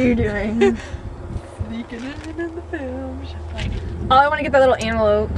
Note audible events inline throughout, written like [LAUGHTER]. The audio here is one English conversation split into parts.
are you doing? [LAUGHS] Sneaking in in the film. Oh, I want to get that little antelope.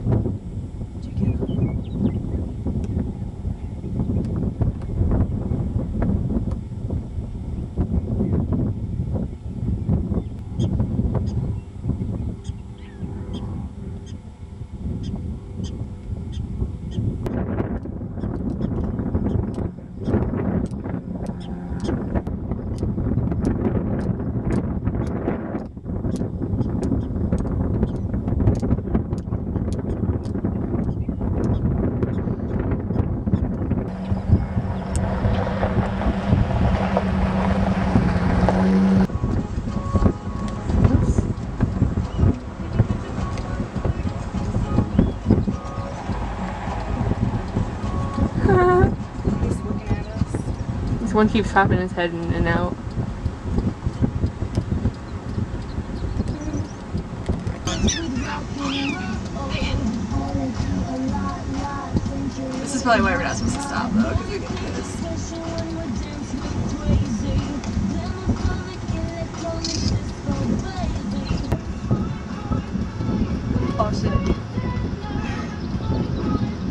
much. Gosh. This one keeps popping his head in and out. This is probably why we're not supposed to stop though, because we can do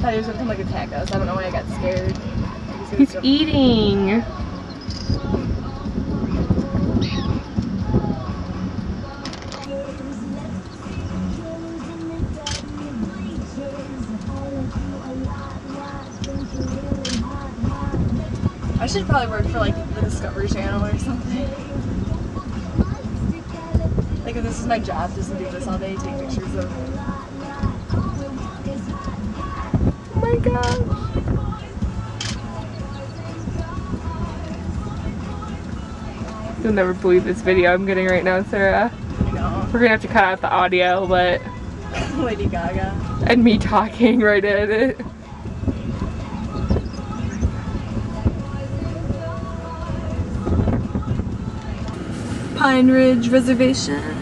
thought he was gonna come like attack us. I don't know why I got scared. I guess he was He's so- eating. I should probably work for like the Discovery Channel or something. Like if this is my job, just to do this all day, take pictures of. Gosh. You'll never believe this video I'm getting right now, Sarah. We're gonna have to cut out the audio, but [LAUGHS] Lady Gaga. and me talking right at it. Pine Ridge Reservation.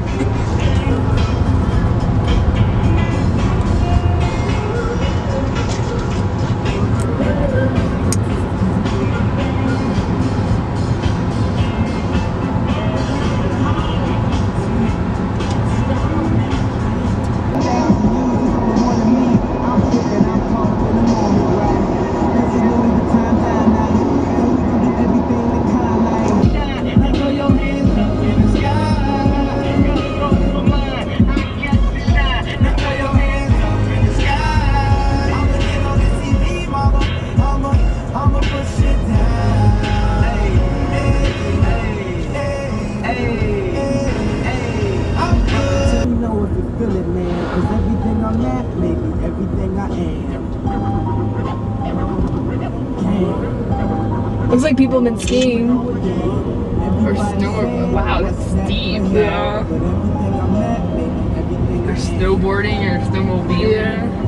Cause everything I'm at, maybe everything I am. Looks like people have been skiing. Or snow. Wow, that's steep. Yeah. But everything I'm at, maybe everything Or snowboarding or snowmobiling. Yeah.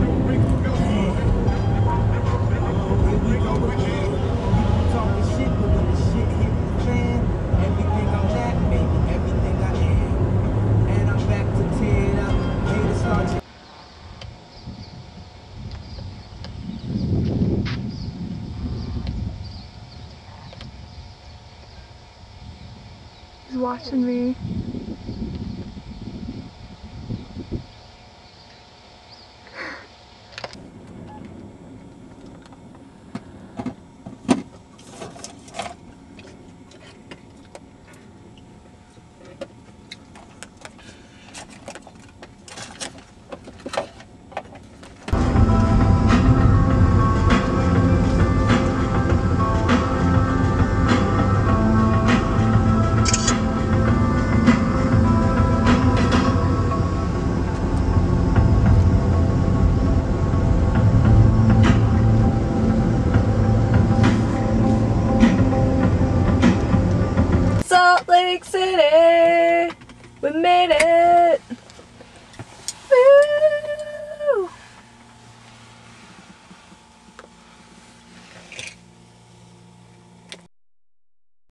Watching me. We made it.